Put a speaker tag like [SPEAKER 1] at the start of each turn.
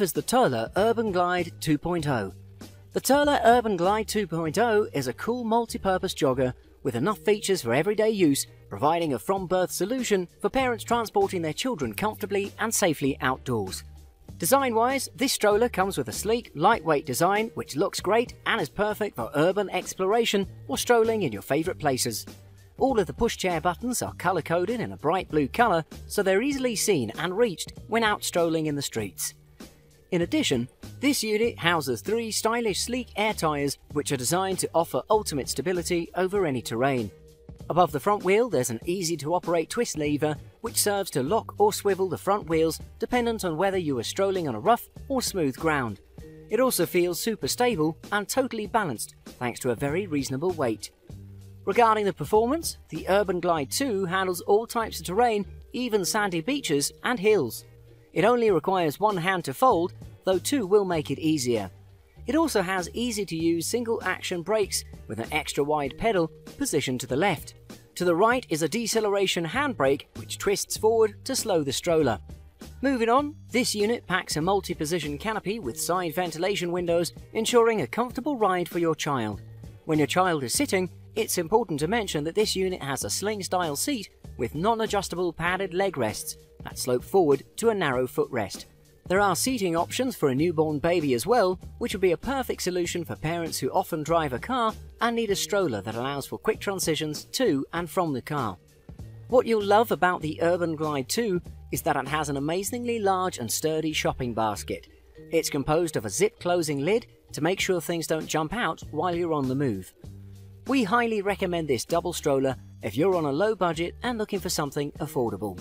[SPEAKER 1] is the Thule Urban Glide 2.0. The Thule Urban Glide 2.0 is a cool multi-purpose jogger with enough features for everyday use, providing a from-birth solution for parents transporting their children comfortably and safely outdoors. Design-wise, this stroller comes with a sleek, lightweight design which looks great and is perfect for urban exploration or strolling in your favourite places. All of the pushchair buttons are colour-coded in a bright blue colour so they're easily seen and reached when out strolling in the streets. In addition, this unit houses three stylish sleek air tyres which are designed to offer ultimate stability over any terrain. Above the front wheel there's an easy to operate twist lever which serves to lock or swivel the front wheels dependent on whether you are strolling on a rough or smooth ground. It also feels super stable and totally balanced thanks to a very reasonable weight. Regarding the performance, the Urban Glide 2 handles all types of terrain, even sandy beaches and hills. It only requires one hand to fold, though two will make it easier. It also has easy to use single action brakes with an extra wide pedal positioned to the left. To the right is a deceleration handbrake which twists forward to slow the stroller. Moving on, this unit packs a multi-position canopy with side ventilation windows ensuring a comfortable ride for your child. When your child is sitting, it's important to mention that this unit has a sling-style seat with non-adjustable padded leg rests that slope forward to a narrow footrest. There are seating options for a newborn baby as well, which would be a perfect solution for parents who often drive a car and need a stroller that allows for quick transitions to and from the car. What you'll love about the Urban Glide 2 is that it has an amazingly large and sturdy shopping basket. It's composed of a zip closing lid to make sure things don't jump out while you're on the move. We highly recommend this double stroller if you're on a low budget and looking for something affordable.